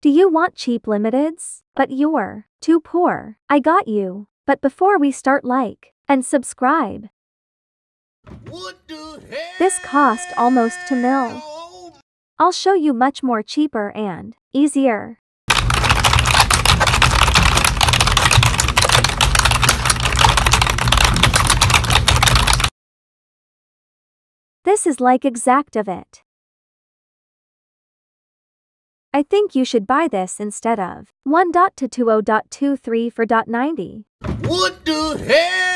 Do you want cheap limiteds? But you're too poor. I got you. But before we start like and subscribe. What the hell? This cost almost two mil. I'll show you much more cheaper and easier. This is like exact of it. I think you should buy this instead of 1.220.23 for .90. What the hell?